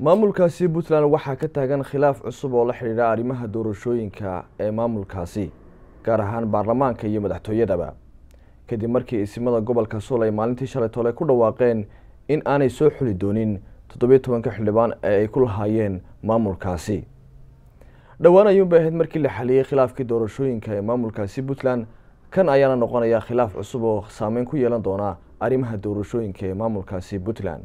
maamulkaasi puntland waxaa ka taagan khilaaf cusub oo la xidhiidha arrimaha doorashooyinka ee maamulkaasi gaar ahaan baarlamaanka iyo madaxtooyadaba. Kadib markii isimada gobolka sool ay maalintii shalay tole ku dhawaaqeen in aanay soo xuli doonin toddobiyo tobanka xildhibaan ee ay ku lahaayeen maamulkaasi. Dhowaan ayuunbay ahayd markii la xaliyey khilaafkii doorashooyinka ee maamulkaasi puntland kan ayaana noqonaya khilaaf cusub oo saameyn ku yeelan doona arrimaha doorashooyinka ee maamulkaasi puntland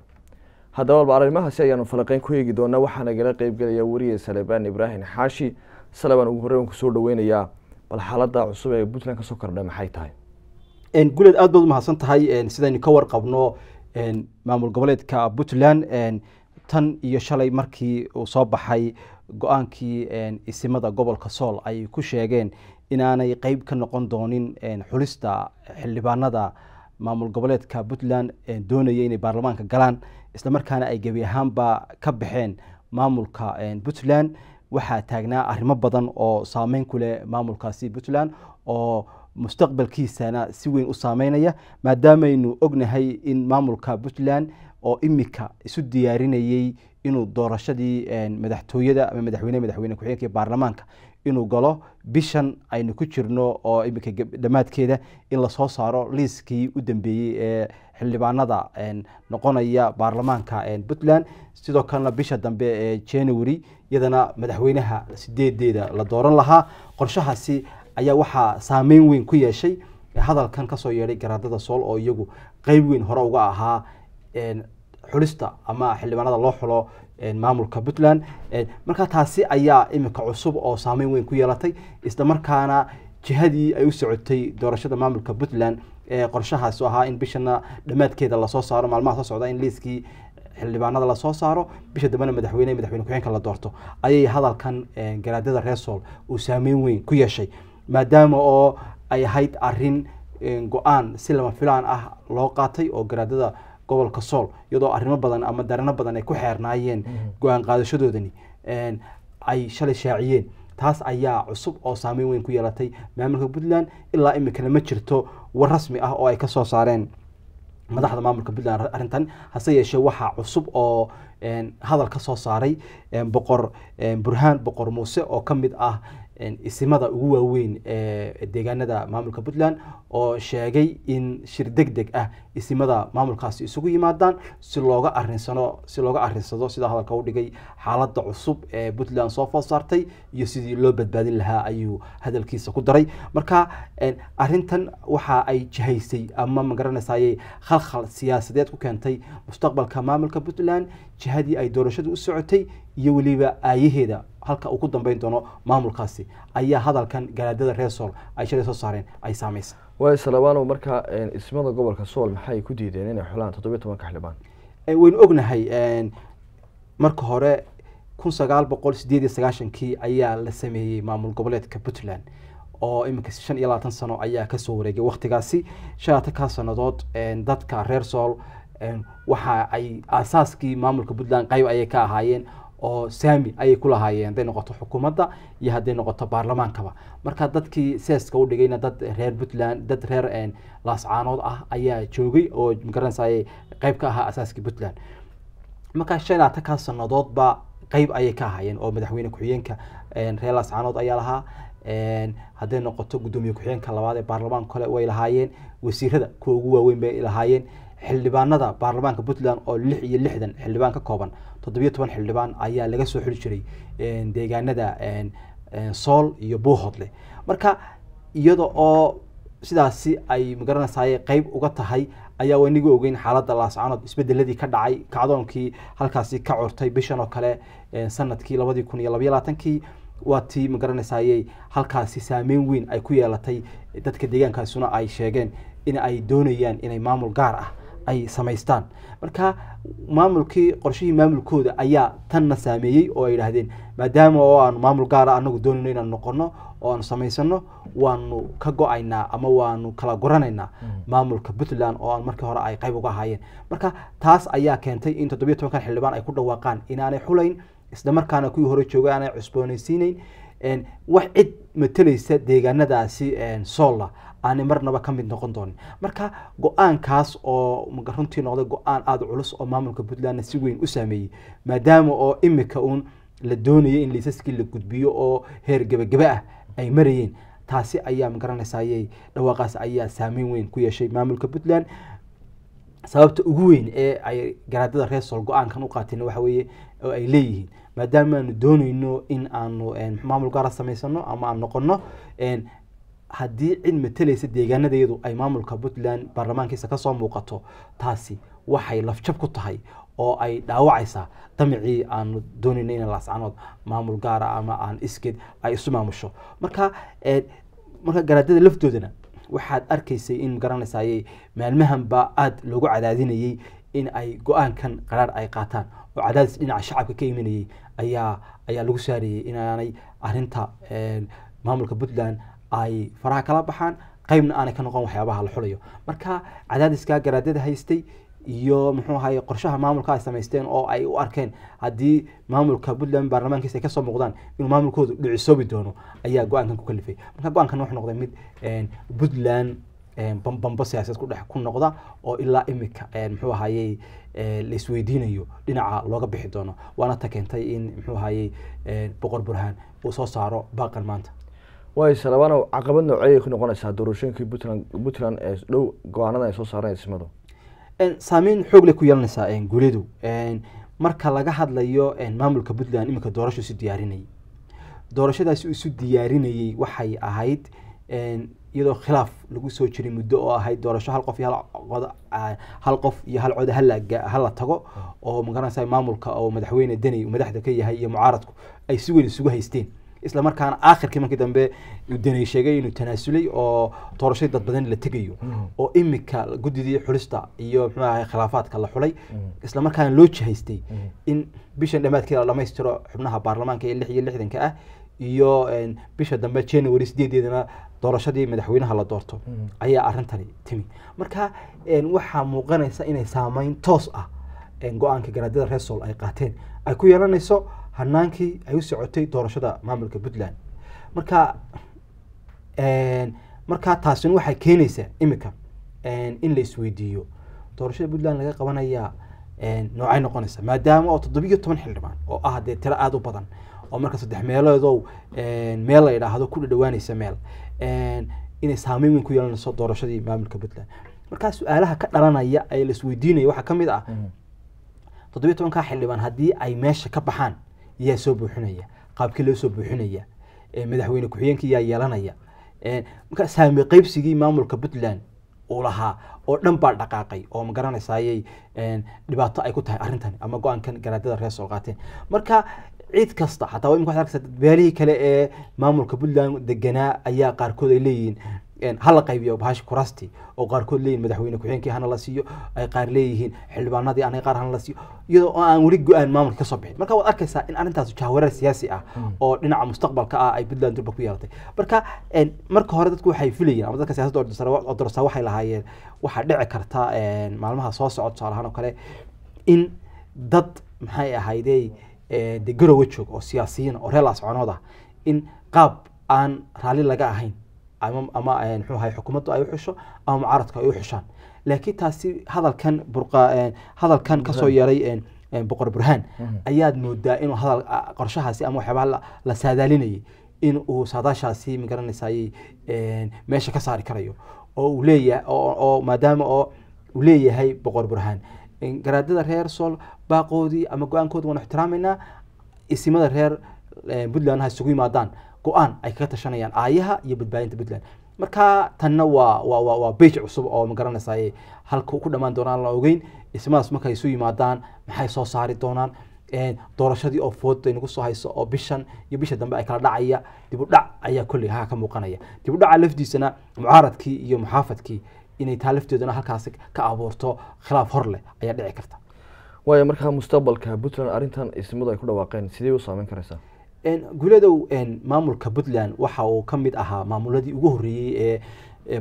haddaba ba arrimahaasi ayaanu falaqeyn ku eegi doonaa waxaa nagala qeybgelaya weriye salebaan ibraahim xaashi. Salebaan ugu horreyn ku soo dhaweynayaa bal xaaladda cusub ee puntland ka soo kordha maxay tahay? Guleed aad baad umahadsan tahay sidaynu ka warqabno maamul goboleedka puntland. Tan iyo shalay markii uu soo baxay go'aankii isimada gobolka sool ay ku sheegeen inaanay qeyb ka noqon doonin xulista xildhibaanada maamul goboleedka puntland doonaya inay baarlamaanka galaan. Islamarkaana ay gebi ahaanba ka baxeen maamulka puntland. Waxaa taagnaa arrimo badan oo saameyn ku leh maamulkaasi puntland oo mustaqbalkiisana si weyn u saameynaya. Maadaamaynu ognahay in maamulka puntland oo imika isu diyaarinayey inuu doorashadii madaxtooyada ama madaxweyne madaxweyne ku-xigeenka baarlamaanka inuu galo bishan aynu ku jirno oo imika dhammaadkeeda in la soo saaro liiskii u dambeeyey ee xildhibaanada noqonaya baarlamaanka puntland. Sidoo kalena bisha dambe ee january iyadana madaxweynaha sideedeeda la dooran lahaa. Qorshahaasi ayaa waxaa saameyn weyn ku yeeshay. Hadalkan ka soo yeedhay garaadada sool oo iyagu qeyb weyn hore uga ahaa xulista ama xildhibaanada loo xulo maamulka puntland marka taasi ayaa imika cusub oo saameyn weyn ku yeelatay islamarkaana jihadii ay u socotay doorashada maamulka puntland ee qorshahaas ahaa in bishana dhammaadkeeda la soo saaro maalmaha soo socda in liiskii xildhibaanada la soo saaro bisha dambena madaxweyne madaxweyne ku-xeenka la doorto ayay hadalkan garaadada reer sool uu saameyn weyn ku yeeshay maadaama oo ay ahayd arrin go'aan si lama filaan ah loo qaatay oo garaadada gobolka sool iyadoo arrimo badan ama darano badan ay ku xeernaayeen go'aan qaadashadoodani ay shalay shaaciyeen. Taas ayaa cusub oo saameyn weyn ku yeelatay maamulka puntland ilaa imikana ma jirto war rasmi ah oo ay ka soo saareen madaxda maamulka puntland arrintan hase yeeshee waxaa cusub oo hadal ka soo saaray boqor burhaan boqor muuse oo ka mid ah isimada ugu waaweyn ee deegaanada maamulka puntland oo sheegay in shir deg deg ah isimada maamulkaasi isugu yimaadaan si looga arinsano si looga arinsado sida hadalka u dhigay xaaladda cusub ee puntland soo food saartay iyo sidii loo badbaadin lahaa ayuu hadalkiisa ku daray. Marka arintan waxa ay jihaysay ama magaranaysaayay khalkhal siyaasadeed ku keentay mustaqbalka maamulka puntland jihadii ay doorashadu u socotay iyo weliba aayaheeda halka uu ku dambeyn doono maamulkaasi ayaa hadalkan garaadada reer sool ay shalay soo saareen ay saameysay waay salabaanow marka ismada gobolka sool maxay ku diideen inay xulaan toddobiyo tobanka xildhibaan? Waynu ognahay marka hore kun sagaal boqol sideed iyo sagaashankii ayaa la sameeyey maamul goboleedka puntland oo iminka shan iyo labaatan sano ayaa ka soo wareegay waktigaasi shan labaatan sannadood dadka reer sool waxa ay aasaaskii maamulka puntland qayb ayay ka ahaayeen oo saami ayay ku lahaayeen hadday noqoto xukuumadda iyo hadday noqoto baarlamaankaba marka dadkii seeska u dhigayna dad reer puntland dad reer laascaanood ah ayaa joogay oo magaranaysaay qayb ka ahaa asaaskii puntland. Marka shan labaatankaa sanadoodba qayb ayay ka ahaayeen oo madaxweyne ku-xigeenka reer laascaanood ayaa lahaa. Hadday noqoto guddoomiye ku-xigeenka labaad ee baarlamaanka kale way lahaayeen. Wasiirada kuwa ugu waaweyn bay lahaayeen xildhibaanada baarlamaanka puntland oo lix iyo lixdan xildhibaan ka kooban toddobiyo toban xildhibaan ayaa laga soo xuli jiray deegaanada sool iyo buuhodle marka iyada oo sidaasi ay magaranaysaay qeyb uga tahay ayaa waynaga ogeyn xaaladda laascaanood isbedeladii ka dhacay kacdoonkii halkaasi ka curtay bishan oo kale sannadkii labadii kun iyo labaiyo labaatankii waa tii magaranaysaayey halkaasi saameyn weyn ay ku yeelatay dadka deegaankaasuna ay sheegeen in ay doonayaan inay maamul gaar ah ay samaystaan. Marka maamulkii qorshihii maamulkooda ayaa tanna saameeyey oo ay yidhaahdeen maadaama oo aanu maamul gaara anagu doonayno inaanu noqono oo aanu samaysano waanu ka go'aynaa ama waanu kala goranaynaa maamulka puntland oo aan markii hore ay qayb uga ahaayeen. Marka taas ayaa keentay in toddobiyo tobankan xildhibaan ay ku dhawaaqaan inaanay xulayn isla markaana kuwii hore joogay aanay cusboonaysiineyn wax cid matalaysa deegaanadaasi soolla aanay marnaba ka mid noqon doonin marka go'aankaas oo runtii noqday go'aan aada culus oo maamulka puntlandna si weyn u saameeyey maadaama oo imika uun la doonayay in liisaskii la gudbiyo oo heer gebagebe ah ay marayeen taasi ayaa magaranaysaayey dhawaaqaas ayaa saameyn weyn ku yeeshay maamulka puntland. Sababta ugu weyn ee ay garaadada reer sool go'aankan u qaateen waxa weeye oo ay leeyihiin maadaama aanu dooneyno in aanu maamul gaara samaysano ama aan noqono haddii cid matalaysa deegaanadayadu ay maamulka puntland baarlamaankiisa ka soo muuqato taasi waxay lafjab ku tahay oo ay dhaawacaysaa damicii aanu doonayno in laascanood maamul gaara ama aan iskeed ay isu maamusho. Marka marka garaadada lafdoodana waxaad arkaysay in magaranaysaayey maalmahanba aada loogu cadaadinayey in ay go'aankan qaraar ay qaataan oo cadaadis dhinaca shacabka ka imanayay ayaa ayaa lagu saarayey inaanay arinta maamulka puntland ay faraha kala baxaan qeybna aanay ka noqon waxyaabaha la xulayo. Marka cadaadiskaa garaadada haystay iyo muxuu ahaye qorshaha maamulka ay samaysteen oo ay u arkeen haddii maamulka puntland baarlamaankiisa ay ka soo muuqdaan inuu maamulkoodu dhicisoobi doono ayaa go'aankan ku kalifay. Marka go'aankan wuxuu noqday mid puntland bambambo siyaasadeed ku dhex ku noqda oo ilaa imika muxuu ahayey la dhinaca looga bixi doono. Waana ta keentay in muxuu ahayey boqor burhaan uu soo saaro baaqan maanta way salabaano caqabad nooceyay ku noqonaysaa doorashooyinkii puntland puntland ee dhow go'aanada ay soo saareen ismadu saameyn xoog leh ku yeelanaysaa guuleedu marka laga hadlayo maamulka puntland iminka doorasho isu diyaarinayay doorashadaasi isu diyaarinayey waxay ahayd iyadoo khilaaf lagu soo jiray muddo oo ahayd doorasho hal qof iyo hal qof iyo hal code hala tago. Oo magaranaysa maamulka oo madaxweyne deni madaxda ka yahay iyo mucaaradku ay si weyn isugu haysteen isla markaana aakhirkii markii dambe deney sheegay inuu tanaasulay oo doorashadii dad badan la tegayo oo imika guddidii xulista iyo muxuu ahay khilaafaadka la xulay isla markaana loo jihaystay in bishan dhammaadkeeda la dhamaystiro xubnaha baarlamaanka ee lix iyo lixdanka ah iyo bisha dambe january sideedeedana doorashadii madaxweynaha la doorto. Ayaa arintani timi. Marka waxaa muuqanaysa inay saameyn toos ah go'aanka garaadada reer sool ay qaateen. Ay ku yeelanayso hanaankii ay u socotay doorashada maamulka puntland. Marka marka taasina waxay keenaysaa imika in la isweydiiyo. Doorashada puntland laga qabanayaa noocay noqonaysa maadaama oo toddobiyo toban xildhibaan oo ah dee tiro aada u badan oo marka saddex meeloodow meel la yidhaahdo ku dhadhawaanaysa meel inay saameyn weyn ku yeelanayso doorashadii maamulka puntland. Markaa su'aalaha ka dhalanaya ee la isweydiinaya waxaa ka mid ah toddobiyo tobankaa xildhibaan haddii ay meesha ka baxaan yaa soo buuxinaya qaabkii loo soo buuxinaya madaxweyne ku-xigeenkii yaa yeelanaya marka saami qeybsigii maamulka puntland uu lahaa oo dhan baa dhaqaaqay oo ma garanaysayay dhibaato ay ku tahay arrintani ama go'aankan garaadada reer sool qaateen marka cid kasta xataa imika waxaad arkaysaa beelihii kale ee maamulka puntland deganaa ayaa qaarkood ay leeyihiin hala qaybiyo bahashi kurasti oo qaarkood leeyihiin madaxweyne ku-xigeenkii hana la siiyo ay qaar leeyihiin xildhibaanadii anay qaar hana la siiyo iyadoo oo aan weli go'aan maamulka ka soo bixin. Marka waad arkaysaa in arrintaas jahwareer siyaasi ah oo dhinaca mustaqbalka ah ay puntland durba ku yeelatay. Marka marka hore dadku waxay filayeen ama dadka siyaasadda oo dorsaa waxay lahaayeen waxaa dhici karta maalmaha soo socod tusaalahaan oo kale in dad maxay ahaydey de garowa joog oo siyaasiyiin oo reer laasconood ah in qaab aan raalli laga ahayn ama ama muxuu ahay xukuumaddu ay u xusho ama mucaaradku ay u xushaan. Laakiin taasi hadalkan burqa hadalkan ka soo yeeray boqor burhaan ayaad moodaa inuu hadal qorshahaasi ama waxyaabaha la saadaalinayay in uu saadaashaasi magaranaysaayey meesha ka saari karayo oo uu leeyahay oo maadaama oo uu leeyahay boqor burhaan. Garaadada reer sool baaqoodii ama go'aankoodi waanu ixtiraameynaa isimada reer puntland ha isugu yimaadaan go'aan ay kaga tashanayaan aayaha iyo badbaadinta puntland. Marka tanna waa waa cusub oo ma garanaysaay halka ku dhammaan doonaan la ogeyn. Ismadaas markay isu yimaadaan maxay soo saari doonaan? Doorashadii oo food ay nagu soo hayso oo bishan iyo bisha dambe ay kala dhacaya dib u dhac ayaa kolley haa ka muuqanaya. Dib u lafdiisana mucaaradkii iyo muxaafadkii inay taa lafteeduna halkaasi ka abuurto khilaaf hor leh ayaa dhici karta. Waayo markaa mustaqbalka puntland arrintan ismadu ay ku dhawaaqeen sidee u saameyn karaysaa guuladow maamulka puntland waxa uu ka mid ahaa maamuladii ugu horreeyey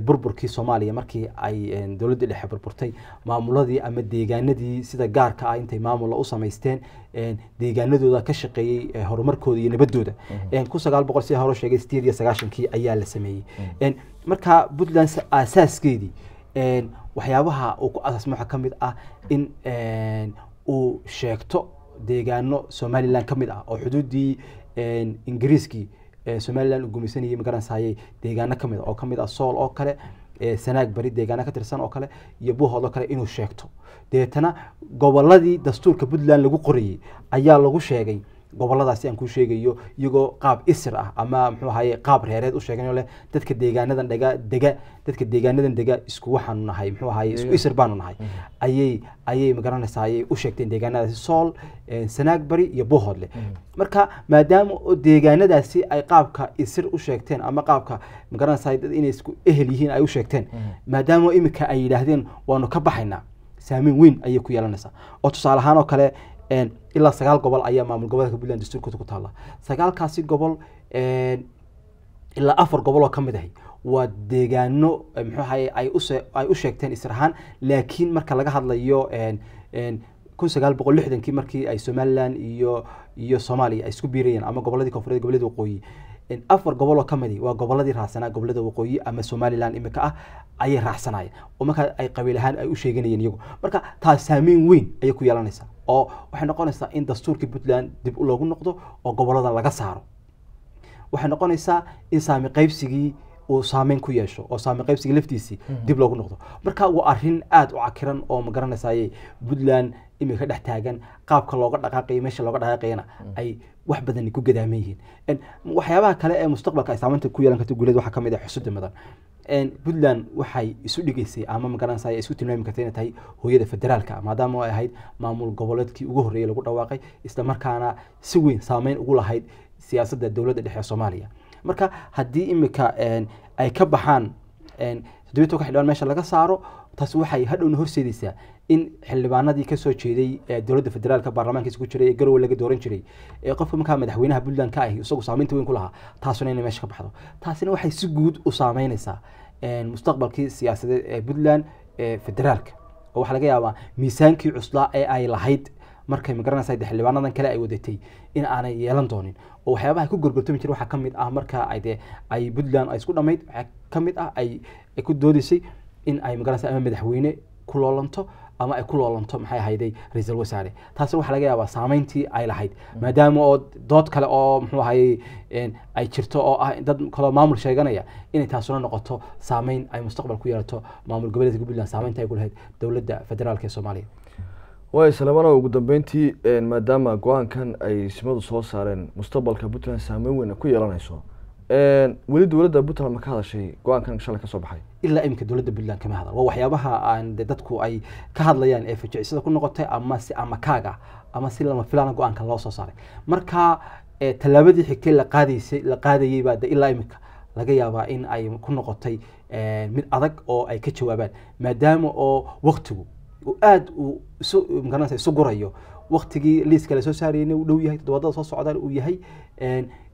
burburkii soomaaliya markii ay dowladda dhexe burburtay. Maamuladii ama deegaanadii sida gaarka ah intay maamula u samaysteen deegaanadooda ka shaqeeyey horumarkooda iyo nabadooda. Kun sagaal boqol sida hore sheegay sideed iyo sagaashankii ayaa la sameeyey. Marka puntland aasaaskeedii waxyaabaha uu ku asaasma waxaa ka mid ah in uu sheegto deegaano somaliland ka mid ah oo xuduudii ingiriiskii somaliland uu gumaysanayay magaranayay deegaano ka mid ah oo ka mid ah sool oo kale sanaag bari deegaano ka tirsan oo kale iyo buuhood oo kale inuu sheegto. Dabeetana goboladii dastuurka puntland lagu qorayey ayaa lagu sheegay goboladaasi aan kuu sheegayo iyagoo qaab isir ah ama muxuu ahaye qaab reereed u sheegan leh dadka deegaanadan dhega dega dadka deegaanadan dega isku waxaanu nahay muxuu ahaye isku isir baanu nahay. Ayay ayay ma garanaysaa ayay u sheegteen deegaanadaasi sool sanaag bari iyo buuhoodle marka maadaama deegaanadaasi ay qaabka isir u sheegteen ama qaabka ma garanaysaa dad inay isku ehel yihiin ay u sheegteen. Maadaama imika ay yidhaahdeen waanu ka baxaynaa saameyn weyn ayay ku yeelanaysaa. Oo tusaale ahaan oo kale ilaa sagaal gobol ayaa maamul goboleedka puntland dastuurkooda ku taalla sagaalkaasi gobol ilaa afar gobol oo ka mid ahay waa deegaano muxuu ahaye ay ay u sheegteen isir ahaan laakiin marka laga hadlayo kun sagaal boqol lixdankii markii ay somaliland iyo iyo soomaaliya ay isku biirayeen ama goboladii koonfureed goboladii waqooyi afar gobol oo waa goboladii raacsanaa gobollada waqooyi ama somaliland imika ah ayay raacsanaayeen oo markaa ay qabiil ahaan ay u sheeganayeen iyagu. Marka taas saameyn weyn ayay ku yeelanaysaa oo waxay noqonaysaa in dastuurkii puntland dib loogu noqdo oo goboladan laga saaro. Waxay noqonaysaa in saami qaybsigii uu saameyn ku yeesho oo saami qaybsigii laftiisii dib loogu noqdo. Marka waa arrin aada u cakiran oo magaranaysaay puntland imika dhex taagan qaabka looga dhaqaaqayo meesha looga dhaqaaqayana ay wax badan ku gadaaman yihiin waxyaabaha kale ee mustaqbalka ay saameynta ku yeelan karta guuleed waxaa ka mid ah xusuda mudan puntland waxay isu dhigaysay ama magaranaysa isku tilmaami karta inay tahay hooyada federaalka. Maadaama ay ahayd maamul goboleedkii ugu horreeyay lagu dhawaaqay isla markaana si weyn saameyn ugu lahayd siyaasadda dowladda dhexe ee soomaaliya. Marka haddii imika ay ka baxaan toddobiyi tobanka xildhibaan meesha laga saaro taasi waxay hadhowna horseedaysaa in xildhibaanadii ka soo jeeday dowladda federaalka baarlamaankiisa ku jiray ee garowe laga dooran jiray ee qofka markaa madaxweynaha puntland ka ahi isagu saameynta weyn ku lahaa taasuna inay meesha ka baxdo. Taasina waxay si guud u saameynaysaa mustaqbalkii siyaasadeed ee puntland ee federaalka. Oo waxaa laga yaabaa miisaankii cuslaa ee ay lahayd markay magaranaysa xildhibaanadan kale ay wadatay in aanay yeelan doonin. Oo waxyaabaha ku gorgortami jira waxaa ka mid ah marka ay ay puntland ay isku dhamayd waxaa ka mid ah ay ku doodisay in ay magaranaysa ama madaxweyne ku loolanto ama ay ku loolanto maxay ahayday ra'iisul wasaare. Taasina waxaa laga yaabaa saameyntii ay lahayd. Maadaama oo dood kale oo muxuu ahayey ay jirto oo ah dad kaloo maamul sheeganaya inay taasuna noqoto saameyn ay mustaqbal ku yeelato maamul goboleedka puntland saameynta ay ku lahayd dowladda federaalka ee soomaaliya. Waay salebano ugu dambeyntii maadaama go'aankan ay simadu soo saareen mustaqbalka puntland saameyn weyn ku yeelanayso weli dowladda puntland ma ka hadashay go'aankan shalay ka soo baxay? Ilaa iminka dowladda puntland kama hadal. Waa waxyaabaha aan de dadku ay ka hadlayaan ee fajicisada ku noqotay ama si ama kaaga ama si lama filaana go'aankan loo soo saaray. Marka tallaabadii xigtay la qaadaysay la qaadayay baa de ilaa iminka laga yaabaa in ay ku noqotay mid adag oo ay ka jawaabaan. Maadaama oo waktigu aada uu isu magaranaysa isu gurayo waktigii liiska la soo saarayna uu dhow yahay toddobaadada soo socdaan uu yahay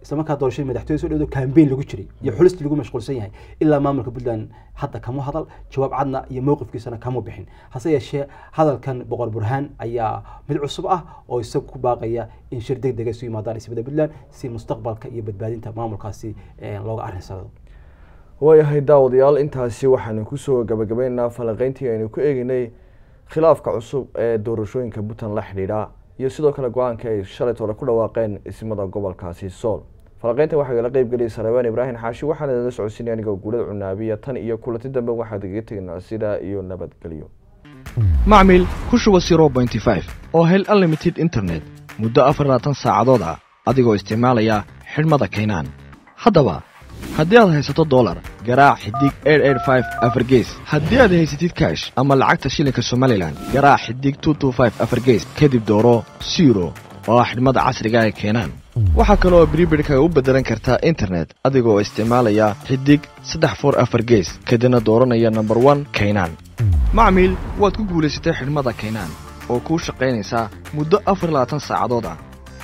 isla markaa doorashadii madaxtooyada soo dhowdo cambaign lagu jiray iyo xulistii lagu mashquulsan yahay ilaa maamulka puntland hadda kama hadal jawaab cadna iyo mowqifkiisana kama bixin. Hase yeeshee hadalkan boqor burhaan ayaa mid cusub ah oo isaga ku baaqaya in shir deg dega isu yimaadaan isbada puntland si mustaqbalka iyo badbaadinta maamulkaasi looga arrinsado waayahay daawadayaal intaasi waxaanu ku soo gabagabeynaa falanqeyntii aynu ku eegeynay khilaafka cusub ee doorashooyinka puntland la xidhiidha iyo sidoo kale go'aanka ay shalayt hore ku dhawaaqeen ismada gobolkaasi sool falanqeynta waxaa igala qeyb geliyay sareebaan ibraahim xaashi waxaana idinla socodsiinay anigoo guulada cunaabiya. Tan iyo kulanti dambe waxaad igaga tegnaa sidaa iyo nabadgelyo. Macmil ku shuba oo hel unlimited internet muddo afar labaatan saacadood ah adigoo isticmaalaya xidhmada kaynaan. Haddaba haddii aad haysato dolar garaac xidig afargees haddii aad haysatid kaash ama lacagta shilinka somalilan garaac xidig afargees kadib dooro siro oo ah xidhmada casriga ee keenaan. Waxaa kale oo bribirkaga u beddelan kartaa internet adigoo isticmaalaya xidig saddex for afar gees kadibna dooranaya nomber one kaynaan macmiil waad ku guulaysatay xidhmada kaynaan oo kuu shaqaynaysaa muddo afar labaatan saacadood ah